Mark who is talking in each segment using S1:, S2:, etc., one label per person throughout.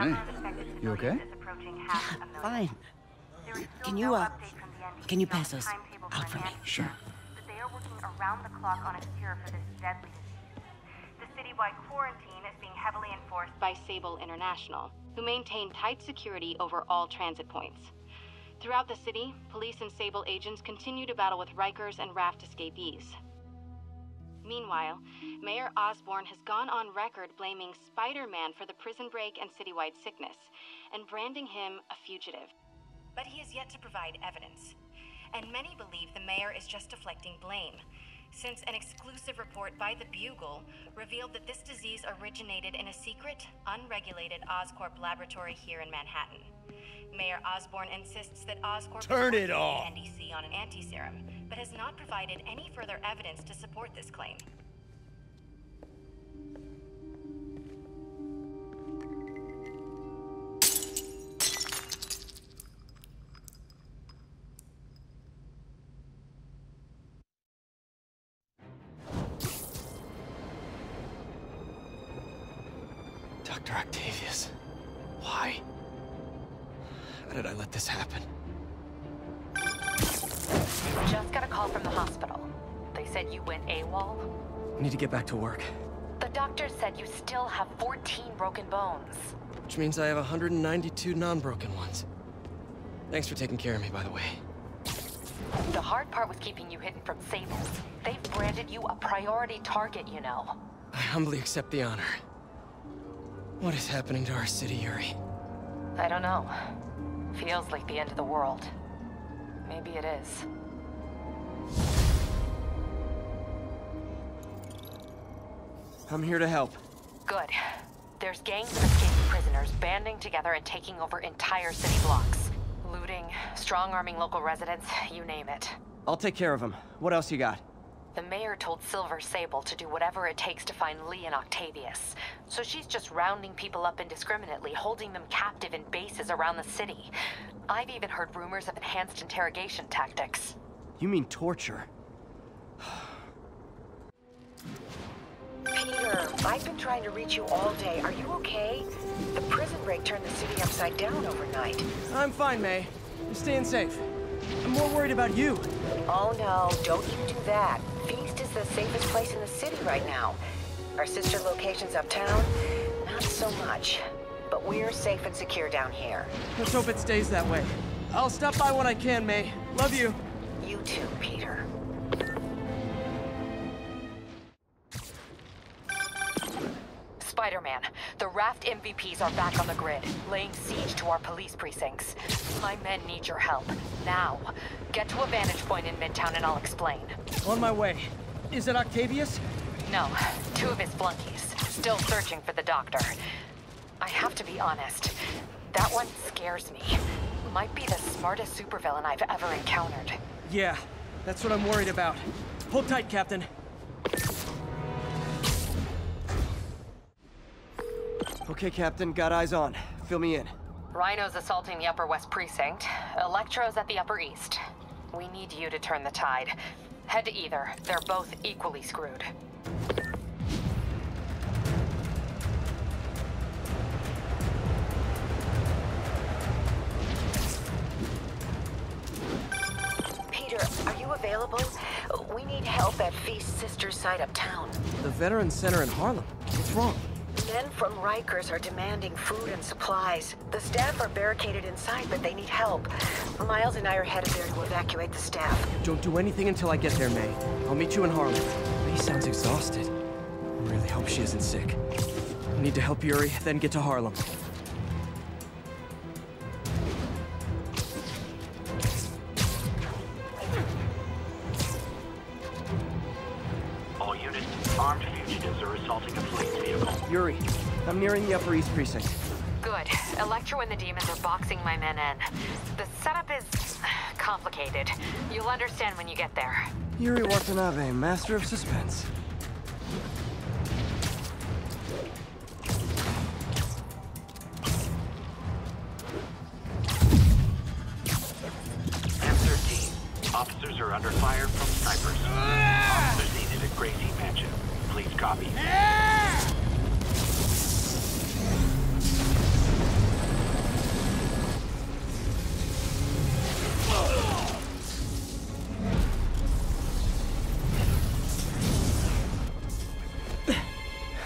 S1: Hey,
S2: of
S1: you okay?
S2: civilians is approaching half a million.
S3: Fine.
S2: There is still
S3: Can you, uh,
S2: update from the NBC
S3: can you pass
S2: us
S3: out for me?
S1: Sure.
S2: But they are working around the clock on a cure for this deadly disease. The citywide quarantine is being heavily enforced by Sable International, who maintain tight security over all transit points. Throughout the city, police and Sable agents continue to battle with Rikers and Raft escapees. Meanwhile, Mayor Osborn has gone on record blaming Spider Man for the prison break and citywide sickness, and branding him a fugitive. But he has yet to provide evidence. And many believe the mayor is just deflecting blame, since an exclusive report by the Bugle revealed that this disease originated in a secret, unregulated Oscorp laboratory here in Manhattan. Mayor Osborn insists that Oscorp
S4: Turn it off.
S2: NDC on an anti-serum, but has not provided any further evidence to support this claim.
S4: Dr. Octavius. Why? How did I let this happen?
S5: Just got a call from the hospital. They said you went AWOL.
S4: Need to get back to work.
S5: The doctor said you still have 14 broken bones.
S4: Which means I have 192 non-broken ones. Thanks for taking care of me, by the way.
S5: The hard part was keeping you hidden from Sables. They've branded you a priority target, you know.
S4: I humbly accept the honor. What is happening to our city, Yuri?
S5: I don't know. Feels like the end of the world. Maybe it is.
S4: I'm here to help.
S5: Good. There's gangs of escaped prisoners banding together and taking over entire city blocks. Looting, strong-arming local residents, you name it.
S4: I'll take care of them. What else you got?
S5: The mayor told Silver Sable to do whatever it takes to find Li and Octavius. So she's just rounding people up indiscriminately, holding them captive in bases around the city. I've even heard rumors of enhanced interrogation tactics.
S4: You mean torture?
S6: Peter, I've been trying to reach you all day. Are you okay? The prison break turned the city upside down overnight.
S4: I'm fine, May. I'm staying safe. I'm more worried about you.
S6: Oh no, don't you do that. Feast is the safest place in the city right now. Our sister locations uptown, not so much. But we're safe and secure down here.
S4: Let's hope it stays that way. I'll stop by when I can, May. Love you.
S6: You too, Peter.
S5: Spider-Man, the Raft MVPs are back on the grid, laying siege to our police precincts. My men need your help, now. Get to a vantage point in Midtown and I'll explain.
S4: On my way. Is it Octavius?
S5: No, two of his flunkies, still searching for the doctor. I have to be honest, that one scares me. Might be the smartest supervillain I've ever encountered.
S4: Yeah, that's what I'm worried about. Hold tight, Captain. Okay, Captain, got eyes on. Fill me in.
S5: Rhino's assaulting the Upper West Precinct. Electro's at the Upper East. We need you to turn the tide. Head to either. They're both equally screwed.
S6: Peter, are you available? We need help at Feast's sister's site uptown.
S4: The Veterans Center in Harlem. What's wrong?
S6: Men from Rikers are demanding food and supplies. The staff are barricaded inside, but they need help. Miles and I are headed there to evacuate the staff.
S4: Don't do anything until I get there, May. I'll meet you in Harlem. May sounds exhausted. I really hope she isn't sick. I need to help Yuri, then get to Harlem.
S7: Vehicle.
S4: Yuri, I'm nearing the Upper East Precinct.
S5: Good. Electro and the demons are boxing my men in. The setup is complicated. You'll understand when you get there.
S4: Yuri Watanabe, master of suspense.
S7: M13. Officers are under fire from snipers. Officers needed at Gracie Mansion. Please copy.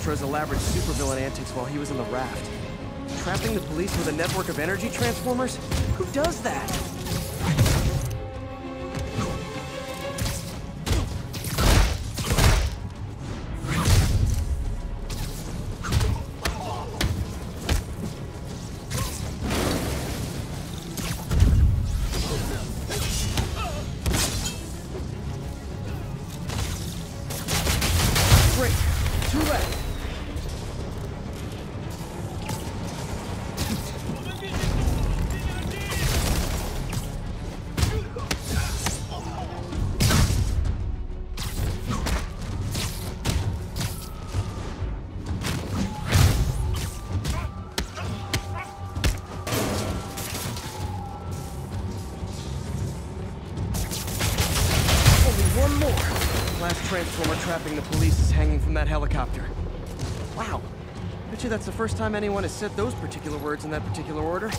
S4: dealing elaborate supervillain antics while he was in the raft. Trapping the police with a network of energy transformers? Who does that? Trapping the police is hanging from that helicopter. Wow. Bet you that's the first time anyone has said those particular words in that particular order.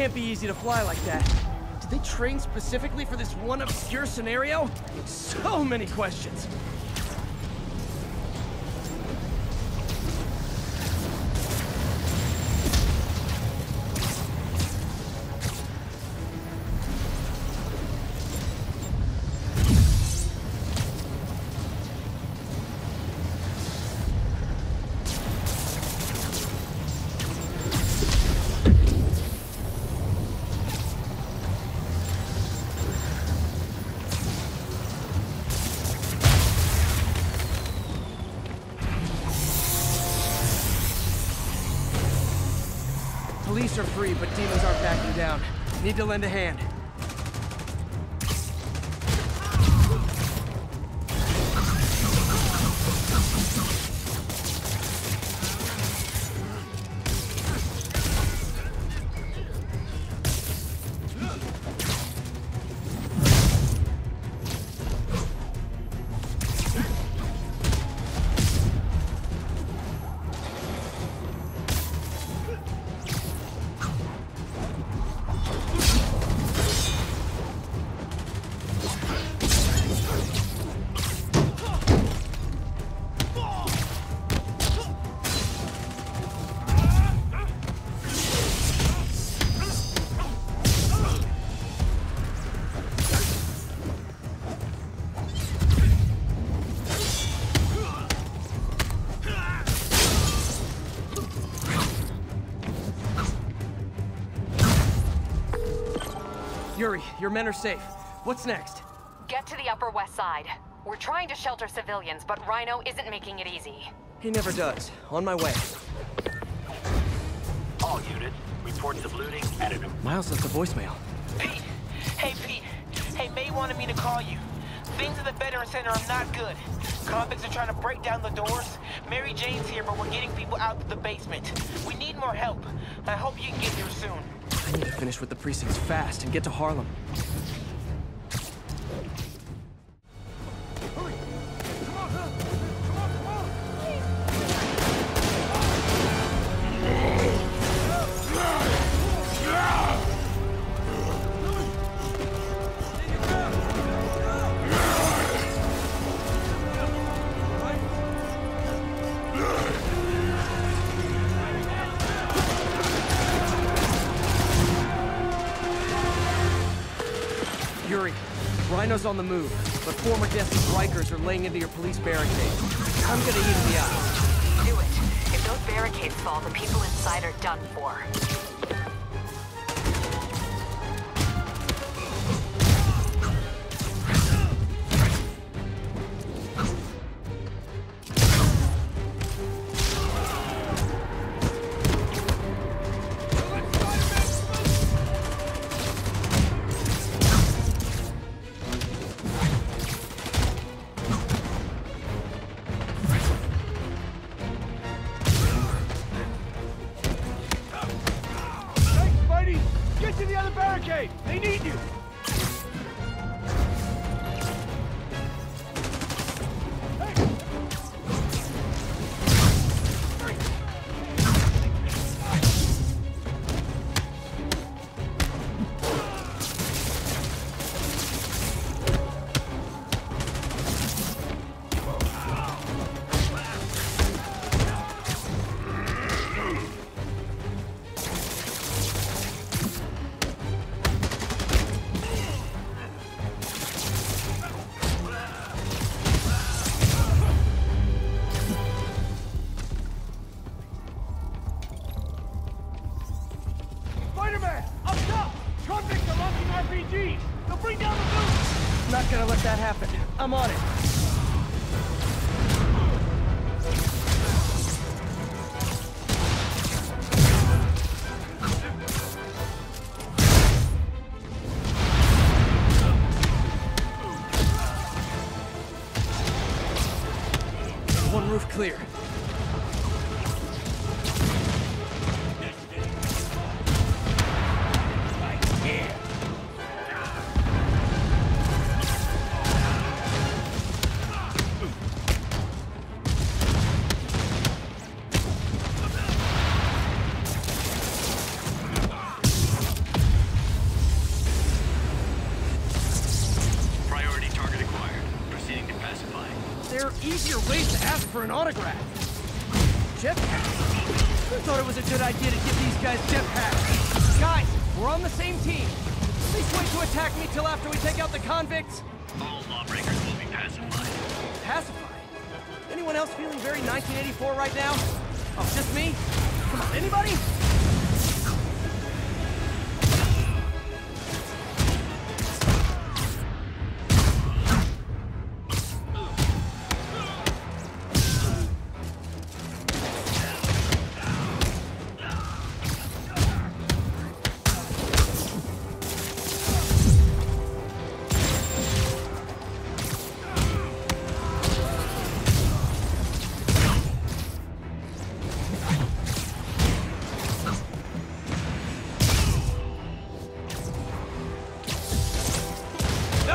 S4: Can't be easy to fly like that. Did they train specifically for this one obscure scenario? So many questions. Are free, but demons aren't backing down. Need to lend a hand. Yuri, your men are safe. What's next?
S5: Get to the Upper West Side. We're trying to shelter civilians, but Rhino isn't making it easy.
S4: He never does. On my way.
S7: All units, reports of looting at an
S4: Miles left a voicemail.
S1: Pete! Hey, Pete! Hey, May wanted me to call you. Things at the Veteran Center are not good. Convicts are trying to break down the doors. Mary Jane's here, but we're getting people out to the basement. We need more help. I hope you can get here soon.
S4: I need to finish with the precincts fast and get to Harlem. On the move, but former Desi's Rikers are laying into your police barricade. I'm gonna eat the eye.
S5: Do it. If those barricades fall, the people inside are done for.
S8: To the other barricade! They need you!
S4: I'm on it. Else feeling very 1984 right now? Oh, just me? Come on, anybody?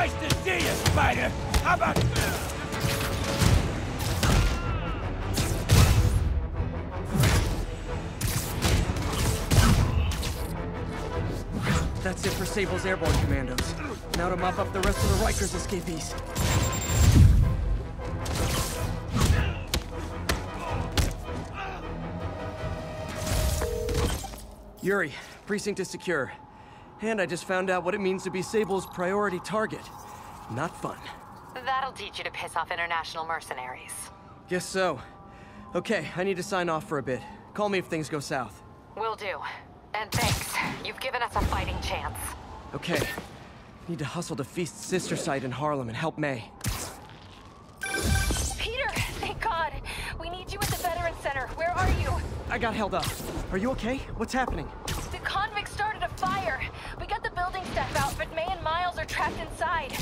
S8: Nice to see you, Spider! How about...
S4: That's it for Sable's airborne commandos. Now to mop up the rest of the Rikers escapees. Yuri, precinct is secure. And I just found out what it means to be Sable's priority target. Not fun.
S5: That'll teach you to piss off international mercenaries.
S4: Guess so. Okay, I need to sign off for a bit. Call me if things go south.
S5: Will do. And thanks. You've given us a fighting chance.
S4: Okay. Need to hustle to Feast's sister site in Harlem and help May.
S2: Peter, thank God. We need you at the Veterans Center. Where are you?
S4: I got held up. Are you okay? What's happening?
S2: Trapped inside.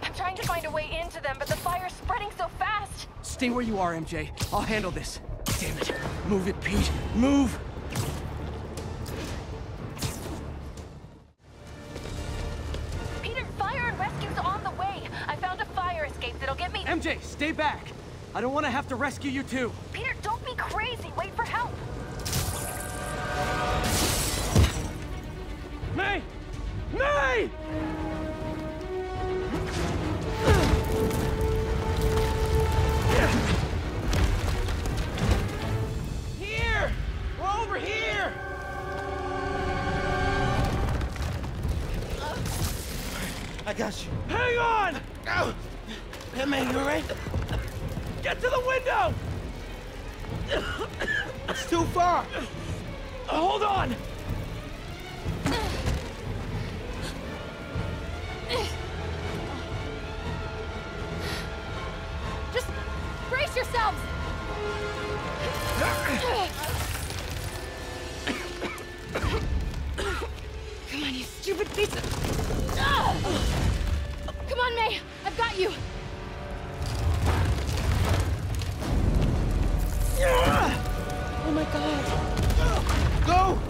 S2: I'm trying to find a way into them, but the fire's spreading so fast.
S4: Stay where you are, MJ. I'll handle this. Damn it. Move it, Pete. Move!
S2: Peter, fire and rescue's on the way. I found a fire escape that'll get me.
S4: MJ, stay back! I don't want to have to rescue you too.
S2: Peter, don't be crazy. Wait for help.
S8: May! May!
S1: Got you.
S3: Hang on!
S1: Go! Hey, man, you alright?
S3: Get to the window!
S1: It's too far.
S3: Hold on!
S9: Just brace yourselves! Come on, you stupid piece of... Come on, May! I've got you! Oh my god.
S1: Go! Go!